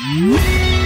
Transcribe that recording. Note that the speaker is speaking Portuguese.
Música